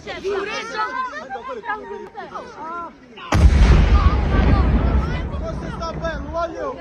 Você está vendo? Valeu!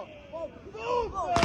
Go! Go! Go!